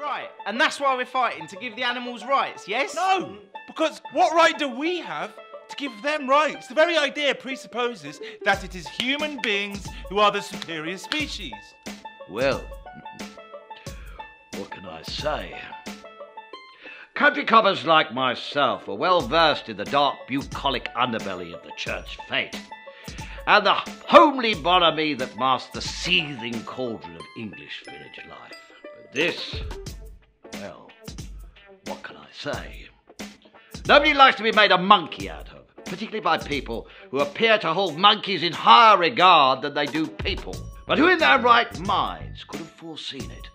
Right, and that's why we're fighting to give the animals rights, yes? No, because what right do we have to give them rights? The very idea presupposes that it is human beings who are the superior species. Well, what can I say? Country coppers like myself are well versed in the dark, bucolic underbelly of the church fete, and the homely bonhomie that masks the seething cauldron of English village life. But this, say? Nobody likes to be made a monkey out of, particularly by people who appear to hold monkeys in higher regard than they do people, but who in their right minds could have foreseen it.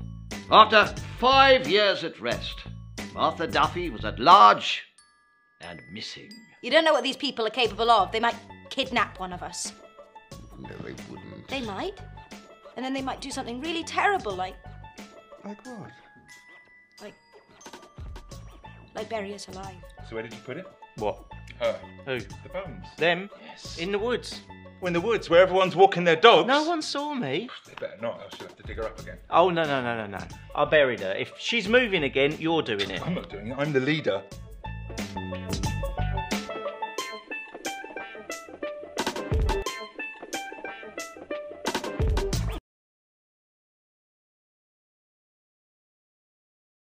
After five years at rest, Martha Duffy was at large and missing. You don't know what these people are capable of. They might kidnap one of us. No, they wouldn't. They might. And then they might do something really terrible, like Like what? Like like bury us alive. So where did you put it? What? Her. Who? The bones. Them? Yes. In the woods. in the woods where everyone's walking their dogs. No one saw me. They better not, else you'll have to dig her up again. Oh, no, no, no, no, no. I buried her. If she's moving again, you're doing it. I'm not doing it. I'm the leader.